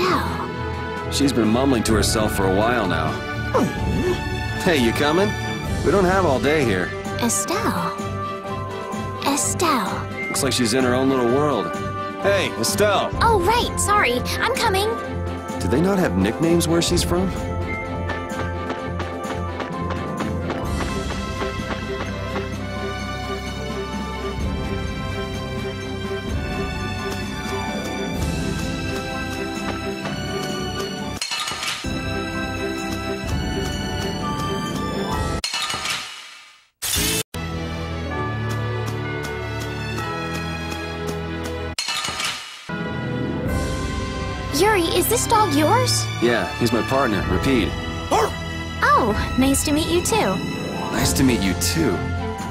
Estelle. She's been mumbling to herself for a while now. Hmm. Hey, you coming? We don't have all day here. Estelle. Estelle. Looks like she's in her own little world. Hey, Estelle! Oh, right. Sorry. I'm coming. Do they not have nicknames where she's from? Yuri, is this dog yours? Yeah, he's my partner, Repede. Oh, nice to meet you too. Nice to meet you too.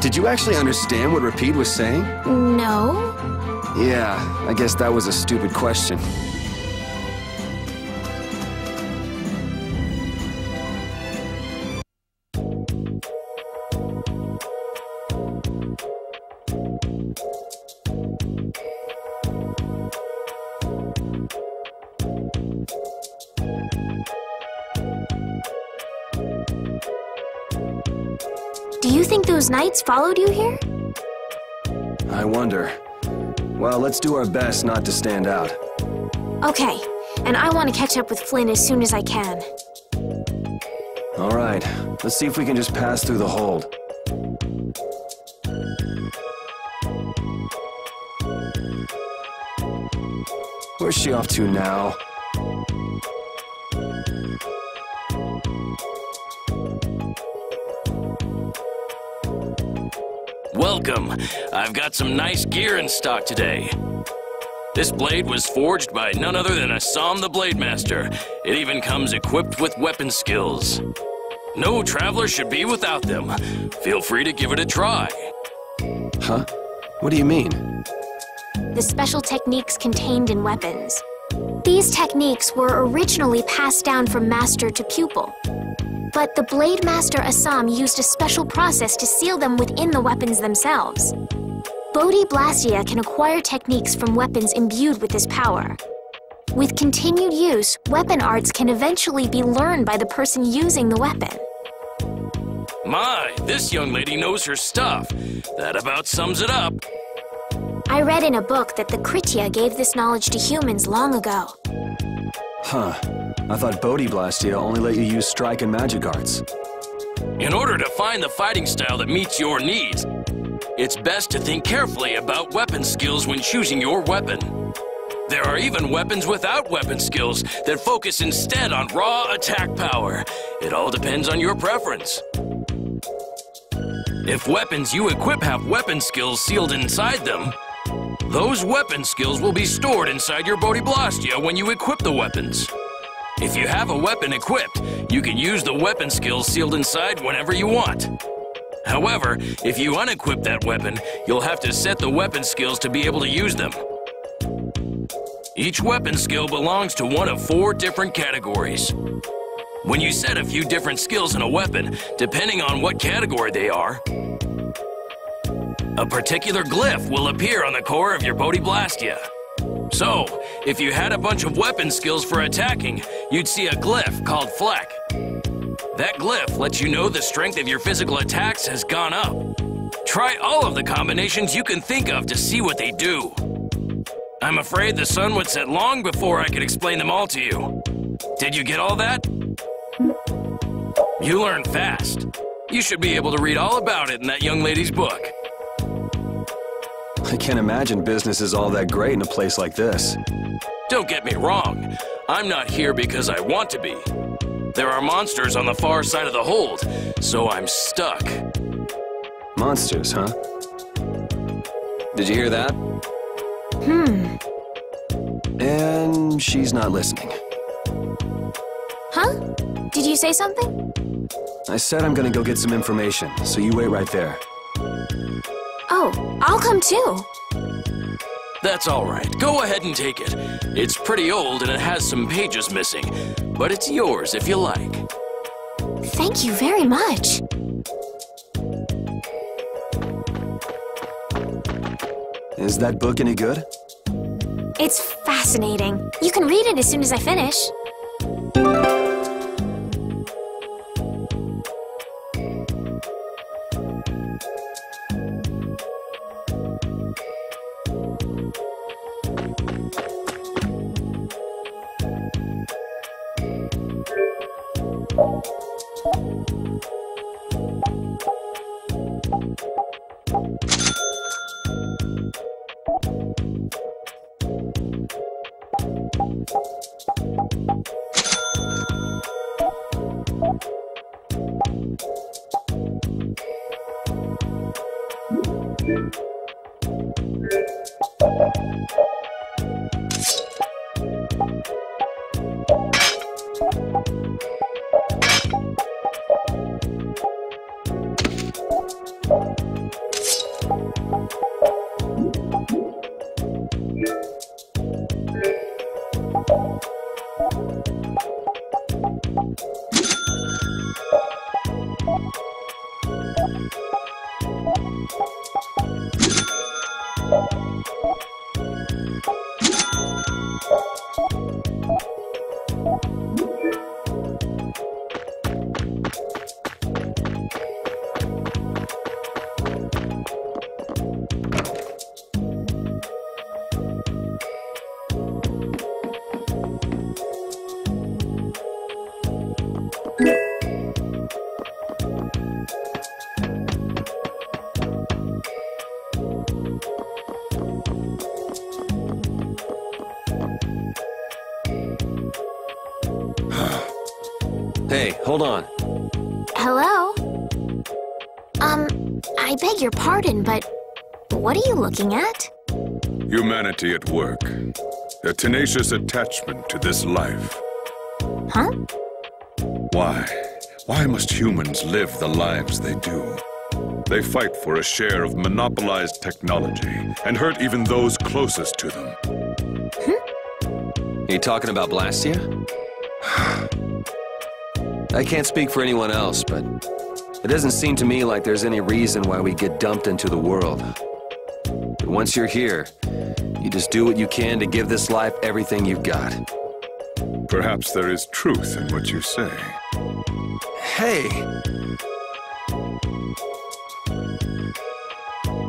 Did you actually understand what Repede was saying? No? Yeah, I guess that was a stupid question. Do you think those knights followed you here? I wonder. Well, let's do our best not to stand out. Okay, and I want to catch up with Flynn as soon as I can. All right, let's see if we can just pass through the hold. Where's she off to now? Welcome. I've got some nice gear in stock today. This blade was forged by none other than Assam the Blade Master. It even comes equipped with weapon skills. No traveler should be without them. Feel free to give it a try. Huh? What do you mean? The special techniques contained in weapons. These techniques were originally passed down from master to pupil. But the Blade Master Assam used a special process to seal them within the weapons themselves. Bodhi Blastia can acquire techniques from weapons imbued with this power. With continued use, weapon arts can eventually be learned by the person using the weapon. My, this young lady knows her stuff. That about sums it up. I read in a book that the Kritya gave this knowledge to humans long ago. Huh. I thought Bodhi Blastia only let you use strike and magic arts. In order to find the fighting style that meets your needs, it's best to think carefully about weapon skills when choosing your weapon. There are even weapons without weapon skills that focus instead on raw attack power. It all depends on your preference. If weapons you equip have weapon skills sealed inside them, those weapon skills will be stored inside your Bodhi Blastia when you equip the weapons. If you have a weapon equipped, you can use the weapon skills sealed inside whenever you want. However, if you unequip that weapon, you'll have to set the weapon skills to be able to use them. Each weapon skill belongs to one of four different categories. When you set a few different skills in a weapon, depending on what category they are, a particular glyph will appear on the core of your Bodhi Blastia. So, if you had a bunch of weapon skills for attacking, you'd see a glyph called Fleck. That glyph lets you know the strength of your physical attacks has gone up. Try all of the combinations you can think of to see what they do. I'm afraid the sun would set long before I could explain them all to you. Did you get all that? You learn fast. You should be able to read all about it in that young lady's book. I can't imagine business is all that great in a place like this. Don't get me wrong. I'm not here because I want to be. There are monsters on the far side of the hold, so I'm stuck. Monsters, huh? Did you hear that? Hmm. And she's not listening. Huh? Did you say something? I said I'm gonna go get some information, so you wait right there. Oh, I'll come too. That's all right. Go ahead and take it. It's pretty old and it has some pages missing, but it's yours if you like. Thank you very much. Is that book any good? It's fascinating. You can read it as soon as I finish. Hey, hold on. Hello? Um, I beg your pardon, but what are you looking at? Humanity at work. A tenacious attachment to this life. Huh? Why? Why must humans live the lives they do? They fight for a share of monopolized technology and hurt even those closest to them. Hmm? Are you talking about Blastia? I can't speak for anyone else, but it doesn't seem to me like there's any reason why we get dumped into the world. But once you're here, you just do what you can to give this life everything you've got. Perhaps there is truth in what you say. Hey!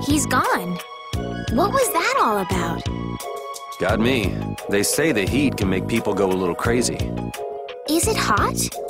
He's gone. What was that all about? Got me. They say the heat can make people go a little crazy. Is it hot?